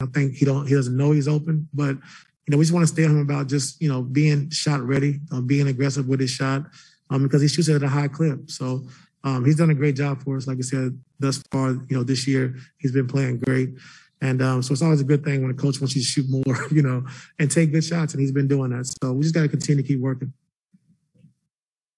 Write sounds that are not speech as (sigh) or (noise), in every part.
I think he don't he doesn't know he's open, but you know we just want to stay on him about just you know being shot ready, uh, being aggressive with his shot, um, because he shoots it at a high clip. So um, he's done a great job for us. Like I said, thus far, you know, this year he's been playing great. And um, so it's always a good thing when a coach wants you to shoot more, (laughs) you know, and take good shots. And he's been doing that. So we just got to continue to keep working.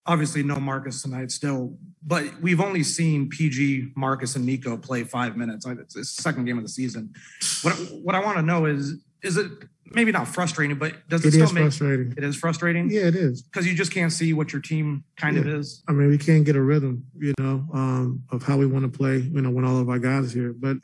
Obviously, no Marcus tonight still, but we've only seen PG, Marcus, and Nico play five minutes. It's the second game of the season. What, what I want to know is, is it maybe not frustrating, but does it, It still make frustrating. it is frustrating? Yeah, it is. Because you just can't see what your team kind of is. I mean, we can't get a rhythm, you know, um, of how we want to play, you know, when all of our guys are here. But,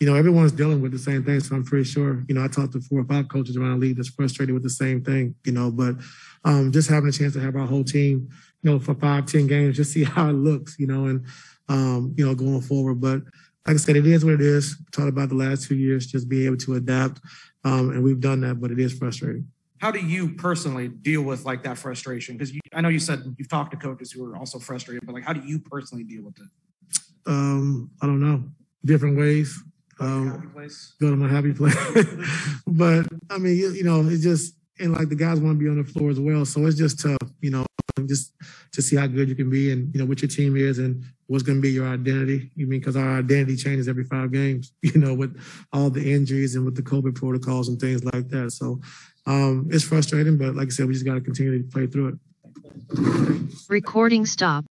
you know, everyone's dealing with the same thing. So I'm pretty sure, you know, I talked to four or five coaches around the league that's frustrated with the same thing, you know, but um, just having a chance to have our whole team, you know, for five, ten games, just see how it looks, you know, and, um, you know, going forward. But like I said, it is what it is. Talked about the last two years, just being able to adapt. Um, and we've done that, but it is frustrating. How do you personally deal with like that frustration? Because I know you said you've talked to coaches who are also frustrated, but like, how do you personally deal with it? Um, I don't know, different ways. Um, go to my happy place. (laughs) but I mean, you, you know, it's just and like the guys want to be on the floor as well, so it's just tough, you know, just to see how good you can be and you know what your team is and what's going to be your identity. You mean because our identity changes every five games, (laughs) you know, with all the injuries and with the COVID protocols and things like that. So um, it's frustrating, but like I said, we just got to continue to play through it. Recording stop.